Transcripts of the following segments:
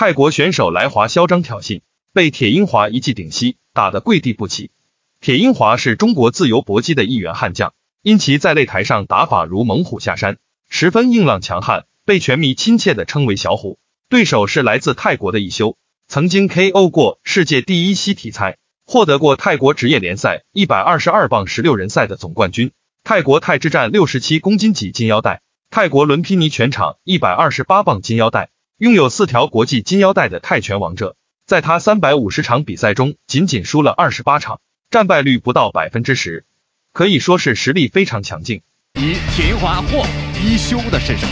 泰国选手来华嚣张挑衅，被铁英华一记顶膝打得跪地不起。铁英华是中国自由搏击的一员悍将，因其在擂台上打法如猛虎下山，十分硬朗强悍，被拳迷亲切地称为小虎。对手是来自泰国的一休，曾经 KO 过世界第一西体猜，获得过泰国职业联赛一百二十二磅十六人赛的总冠军，泰国泰之战六十七公斤级金腰带。泰国伦皮尼全场一百二十八磅金腰带，拥有四条国际金腰带的泰拳王者，在他三百五十场比赛中，仅仅输了二十八场，战败率不到百分之十，可以说是实力非常强劲。以铁英华或一休的身手。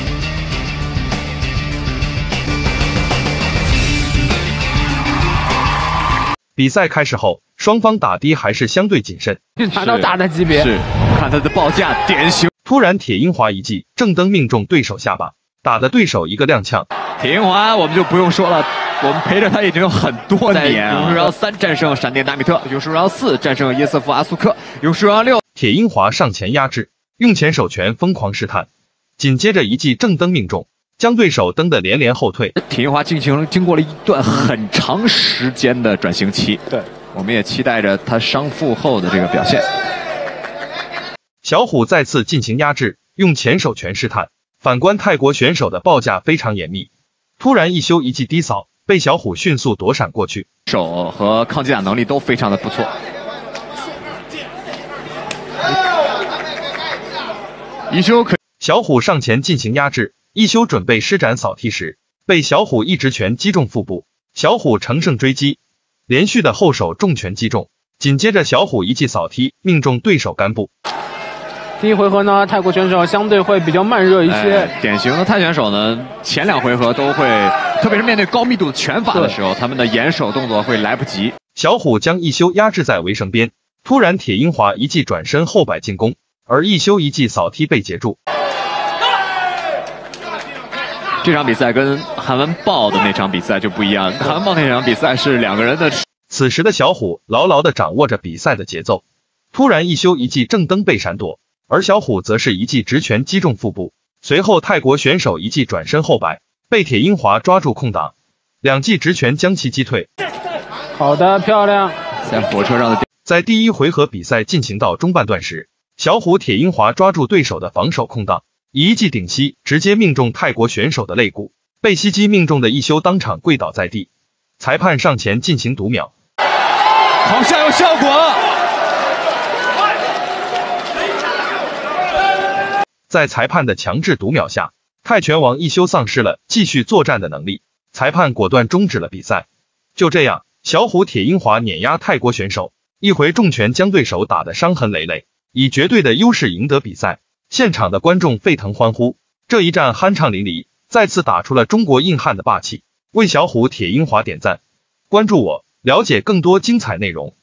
比赛开始后，双方打的还是相对谨慎，打到大的级别。是，看他的报价，典型。突然，铁英华一记正蹬命中对手下巴，打的对手一个踉跄。铁英华我们就不用说了，我们陪着他已经有很多年。勇士荣耀三战胜闪电达米特，勇士荣耀四战胜耶瑟夫阿苏克，勇士荣耀六。铁英华上前压制，用前手拳疯狂试探，紧接着一记正蹬命中，将对手蹬得连连后退。铁英华进行经过了一段很长时间的转型期，对，我们也期待着他伤复后的这个表现。小虎再次进行压制，用前手拳试探。反观泰国选手的报价非常严密，突然一休一记低扫，被小虎迅速躲闪过去。手和抗击打能力都非常的不错。一休可小虎上前进行压制，一休准备施展扫踢时，被小虎一直拳击中腹部。小虎乘胜追击，连续的后手重拳击中，紧接着小虎一记扫踢命中对手肝部。第一回合呢，泰国选手相对会比较慢热一些。典型的泰选手呢，前两回合都会，特别是面对高密度拳法的时候，他们的掩手动作会来不及。小虎将一休压制在围绳边，突然铁英华一记转身后摆进攻，而一休一记扫踢被截住。这场比赛跟韩文豹的那场比赛就不一样，韩文豹那场比赛是两个人的。此时的小虎牢牢的掌握着比赛的节奏，突然一休一记正蹬被闪躲。而小虎则是一记直拳击中腹部，随后泰国选手一记转身后摆，被铁英华抓住空档，两记直拳将其击退。好的，漂亮。在火车上的，在第一回合比赛进行到中半段时，小虎铁英华抓住对手的防守空档，一记顶膝直接命中泰国选手的肋骨，被袭击命中的一休当场跪倒在地，裁判上前进行读秒，好像有效果。在裁判的强制读秒下，泰拳王一休丧失了继续作战的能力，裁判果断终止了比赛。就这样，小虎铁英华碾压泰国选手，一回重拳将对手打得伤痕累累，以绝对的优势赢得比赛。现场的观众沸腾欢呼，这一战酣畅淋漓，再次打出了中国硬汉的霸气，为小虎铁英华点赞。关注我，了解更多精彩内容。